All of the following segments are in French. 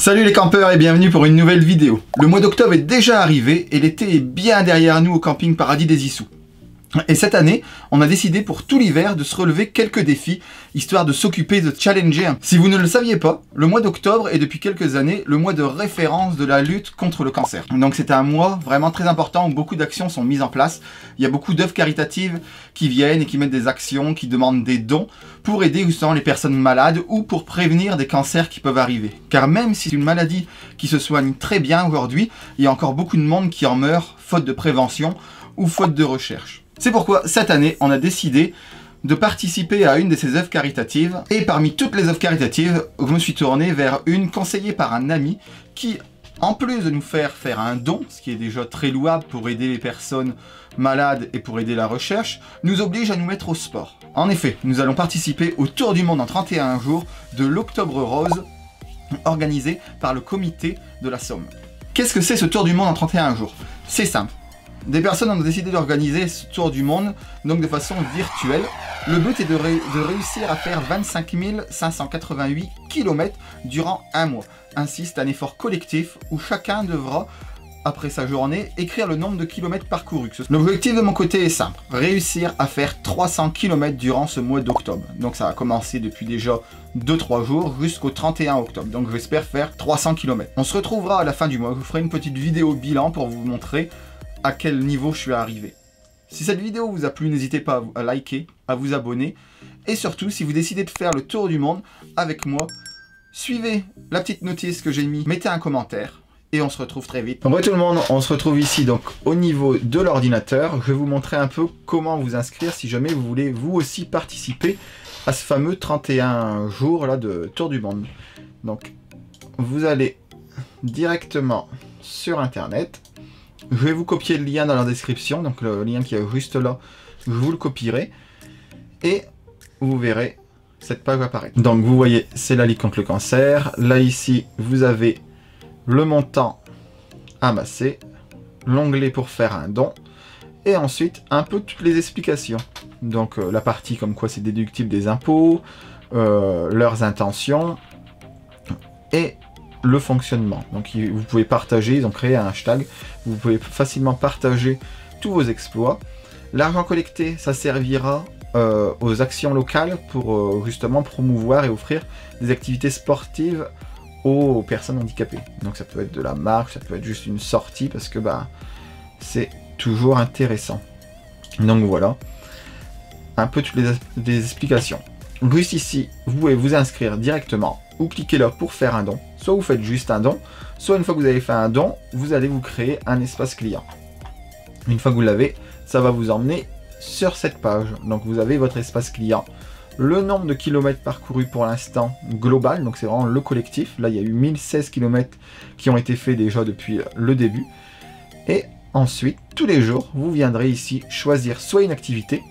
Salut les campeurs et bienvenue pour une nouvelle vidéo. Le mois d'octobre est déjà arrivé et l'été est bien derrière nous au camping Paradis des Issous. Et cette année, on a décidé pour tout l'hiver de se relever quelques défis, histoire de s'occuper de challenger. Si vous ne le saviez pas, le mois d'octobre est depuis quelques années le mois de référence de la lutte contre le cancer. Donc c'est un mois vraiment très important où beaucoup d'actions sont mises en place. Il y a beaucoup d'œuvres caritatives qui viennent et qui mettent des actions, qui demandent des dons pour aider justement les personnes malades ou pour prévenir des cancers qui peuvent arriver. Car même si c'est une maladie qui se soigne très bien aujourd'hui, il y a encore beaucoup de monde qui en meurt faute de prévention ou faute de recherche. C'est pourquoi cette année, on a décidé de participer à une de ces œuvres caritatives. Et parmi toutes les œuvres caritatives, je me suis tourné vers une conseillée par un ami qui, en plus de nous faire faire un don, ce qui est déjà très louable pour aider les personnes malades et pour aider la recherche, nous oblige à nous mettre au sport. En effet, nous allons participer au Tour du Monde en 31 jours de l'Octobre Rose, organisé par le comité de la Somme. Qu'est-ce que c'est ce Tour du Monde en 31 jours? C'est simple. Des personnes ont décidé d'organiser ce tour du monde, donc de façon virtuelle. Le but est de, réussir à faire 25 588 km durant un mois. Ainsi, c'est un effort collectif où chacun devra, après sa journée, écrire le nombre de kilomètres parcourus. L'objectif de mon côté est simple, réussir à faire 300 km durant ce mois d'octobre. Donc ça a commencé depuis déjà 2-3 jours jusqu'au 31 octobre. Donc j'espère faire 300 km. On se retrouvera à la fin du mois, je vous ferai une petite vidéo bilan pour vous montrer à quel niveau je suis arrivé. Si cette vidéo vous a plu, n'hésitez pas à liker, à vous abonner. Et surtout, si vous décidez de faire le tour du monde avec moi, suivez la petite notice que j'ai mis, mettez un commentaire. Et on se retrouve très vite. Bonjour tout le monde, on se retrouve ici donc au niveau de l'ordinateur. Je vais vous montrer un peu comment vous inscrire si jamais vous voulez vous aussi participer à ce fameux 31 jours de tour du monde. Donc vous allez directement sur internet je vais vous copier le lien dans la description, donc le lien qui est juste là, je vous le copierai. Et vous verrez cette page apparaître. Donc vous voyez, c'est la Ligue contre le cancer. Là ici, vous avez le montant amassé, l'onglet pour faire un don, et ensuite un peu toutes les explications. Donc euh, la partie comme quoi c'est déductible des impôts, euh, leurs intentions, et le fonctionnement. Donc vous pouvez partager, ils ont créé un hashtag, vous pouvez facilement partager tous vos exploits. L'argent collecté, ça servira euh, aux actions locales pour euh, justement promouvoir et offrir des activités sportives aux personnes handicapées. Donc ça peut être de la marche, ça peut être juste une sortie parce que bah c'est toujours intéressant. Donc voilà, un peu toutes les, explications. Juste ici, vous pouvez vous inscrire directement ou cliquez là pour faire un don. Soit vous faites juste un don, soit une fois que vous avez fait un don, vous allez vous créer un espace client. Une fois que vous l'avez, ça va vous emmener sur cette page. Donc vous avez votre espace client, le nombre de kilomètres parcourus pour l'instant global, donc c'est vraiment le collectif. Là, il y a eu 1016 kilomètres qui ont été faits déjà depuis le début. Et ensuite, tous les jours, vous viendrez ici choisir soit une activité,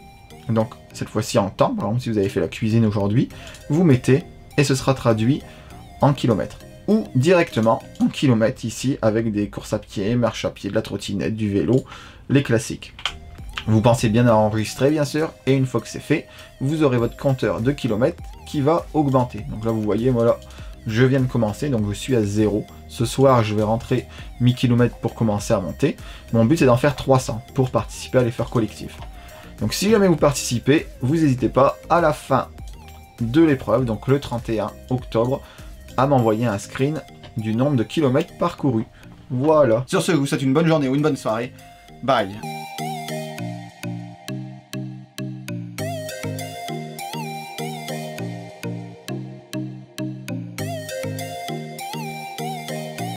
donc cette fois-ci en temps, par exemple si vous avez fait la cuisine aujourd'hui, vous mettez et ce sera traduit en kilomètres. Ou directement en kilomètres ici avec des courses à pied, marche à pied, de la trottinette, du vélo, les classiques. Vous pensez bien à enregistrer bien sûr, et une fois que c'est fait, vous aurez votre compteur de kilomètres qui va augmenter. Donc là vous voyez, voilà, je viens de commencer, donc je suis à 0. Ce soir, je vais rentrer 1000 km pour commencer à monter. Mon but c'est d'en faire 300 pour participer à l'effort collectif. Donc si jamais vous participez, vous n'hésitez pas à la fin de l'épreuve, donc le 31 octobre, à m'envoyer un screen du nombre de kilomètres parcourus. Voilà. Sur ce, je vous souhaite une bonne journée ou une bonne soirée. Bye